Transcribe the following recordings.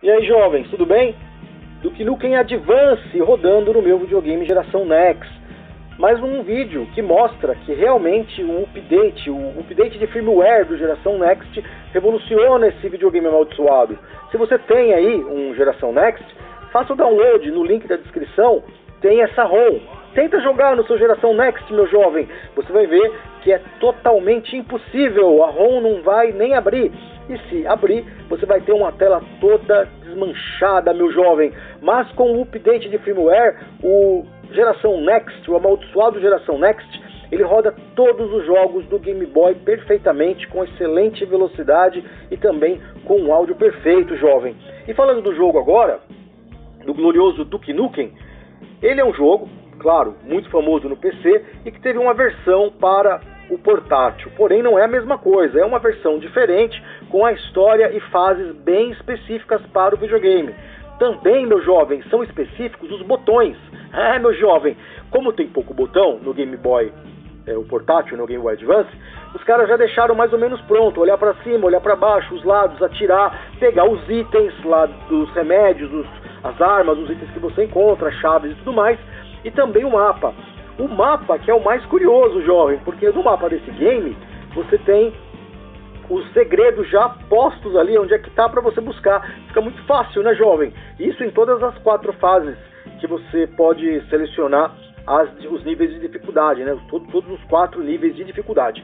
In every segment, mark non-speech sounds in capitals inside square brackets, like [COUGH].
E aí, jovens, tudo bem? Duke Nukem Advance rodando no meu videogame geração Next. Mais um vídeo que mostra que realmente o update, o update de firmware do geração Next revoluciona esse videogame amaldiçoado. Se você tem aí um geração Next, faça o download no link da descrição, tem essa ROM. Tenta jogar no seu geração Next, meu jovem. Você vai ver que é totalmente impossível, a ROM não vai nem abrir. E se abrir, você vai ter uma tela toda desmanchada, meu jovem. Mas com o update de firmware, o geração Next, o amaldiçoado geração Next, ele roda todos os jogos do Game Boy perfeitamente, com excelente velocidade e também com um áudio perfeito, jovem. E falando do jogo agora, do glorioso Duke Nukem, ele é um jogo, claro, muito famoso no PC e que teve uma versão para o portátil. Porém, não é a mesma coisa, é uma versão diferente, com a história e fases bem específicas para o videogame. Também, meu jovem, são específicos os botões. É, [LAUGHS] meu jovem, como tem pouco botão no Game Boy, é, o portátil, no Game Boy Advance, os caras já deixaram mais ou menos pronto, olhar para cima, olhar para baixo, os lados, atirar, pegar os itens lá dos remédios, os, as armas, os itens que você encontra, chaves e tudo mais, e também o mapa o mapa, que é o mais curioso, jovem, porque no mapa desse game você tem os segredos já postos ali, onde é que tá para você buscar. Fica muito fácil, né, jovem? Isso em todas as quatro fases que você pode selecionar as, os níveis de dificuldade, né? Todos os quatro níveis de dificuldade.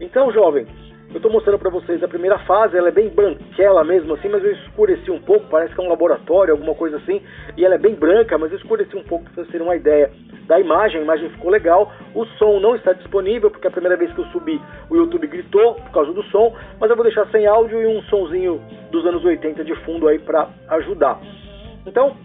Então, jovem, eu estou mostrando para vocês a primeira fase, ela é bem branquela mesmo assim, mas eu escureci um pouco, parece que é um laboratório, alguma coisa assim, e ela é bem branca, mas eu escureci um pouco para vocês terem uma ideia da imagem, a imagem ficou legal, o som não está disponível, porque a primeira vez que eu subi o YouTube gritou por causa do som, mas eu vou deixar sem áudio e um sonzinho dos anos 80 de fundo aí para ajudar. Então,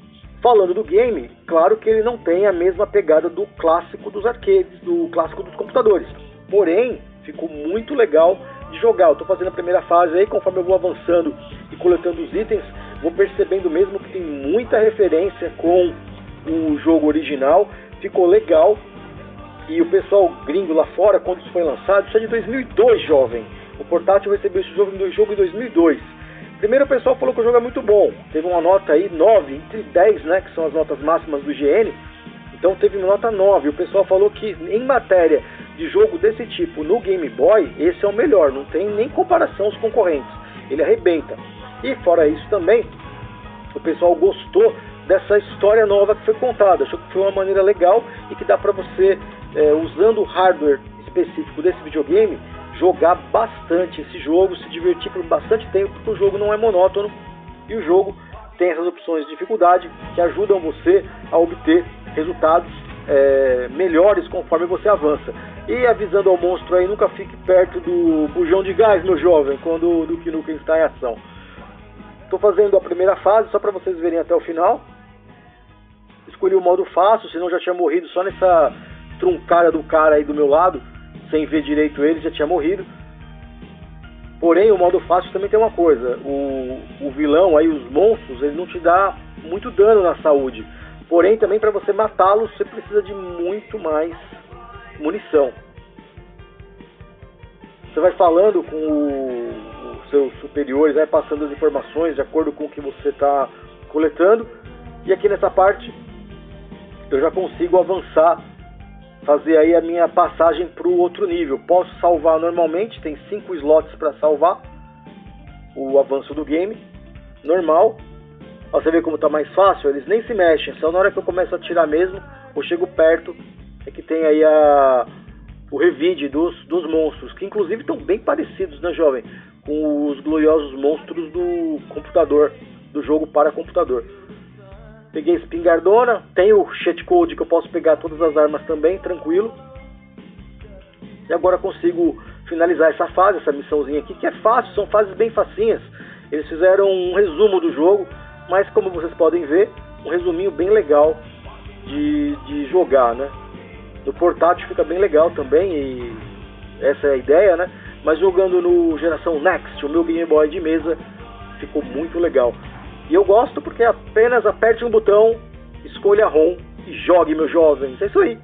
falando do game, claro que ele não tem a mesma pegada do clássico dos arcades, do clássico dos computadores, porém, ficou muito legal de jogar. Eu estou fazendo a primeira fase aí, conforme eu vou avançando e coletando os itens, vou percebendo mesmo que tem muita referência com o jogo original. Ficou legal. E o pessoal gringo lá fora, quando isso foi lançado, isso é de 2002, jovem. O portátil recebeu esse jogo, em 2002. Primeiro o pessoal falou que o jogo é muito bom. Teve uma nota aí 9 entre 10, né, que são as notas máximas do GN. Então teve nota 9. O pessoal falou que em matéria de jogo desse tipo no Game Boy, esse é o melhor, não tem nem comparação aos concorrentes. Ele arrebenta. E fora isso também, o pessoal gostou dessa história nova que foi contada. Achou que foi uma maneira legal e que dá para você, é, usando o hardware específico desse videogame, jogar bastante esse jogo, se divertir por bastante tempo, porque o jogo não é monótono e o jogo tem essas opções de dificuldade que ajudam você a obter resultados é, melhores conforme você avança. E avisando ao monstro aí, nunca fique perto do bujão de gás, meu jovem, quando o Duke Nukem está em ação. Estou fazendo a primeira fase só para vocês verem até o final. Escolhi o modo fácil, senão já tinha morrido só nessa truncada do cara aí do meu lado, sem ver direito ele, já tinha morrido. Porém, o modo fácil também tem uma coisa: o, o vilão aí, os monstros, ele não te dá muito dano na saúde. Porém, também para você matá-los, você precisa de muito mais munição. Você vai falando com os seus superiores, vai passando as informações de acordo com o que você está coletando. E aqui nessa parte eu já consigo avançar, fazer aí a minha passagem para o outro nível. Posso salvar normalmente, tem cinco slots para salvar o avanço do game, normal. Você vê como está mais fácil? Eles nem se mexem, só na hora que eu começo a tirar mesmo, ou chego perto, é que tem aí a, o revide dos, dos monstros, que inclusive estão bem parecidos, né, jovem? Com os gloriosos monstros do computador, do jogo para computador. Peguei espingardona, tem o code que eu posso pegar todas as armas também, tranquilo. E agora consigo finalizar essa fase, essa missãozinha aqui, que é fácil, são fases bem facinhas. Eles fizeram um resumo do jogo, mas como vocês podem ver, um resuminho bem legal de, de jogar, né? No portátil fica bem legal também e essa é a ideia, né? Mas jogando no geração Next, o meu Game Boy de mesa, ficou muito legal. E eu gosto porque apenas aperte um botão, escolha ROM e jogue, meus jovens. É isso aí.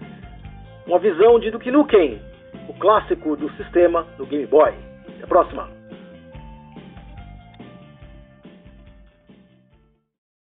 Uma visão de Duke Nukem, o clássico do sistema do Game Boy. Até a próxima.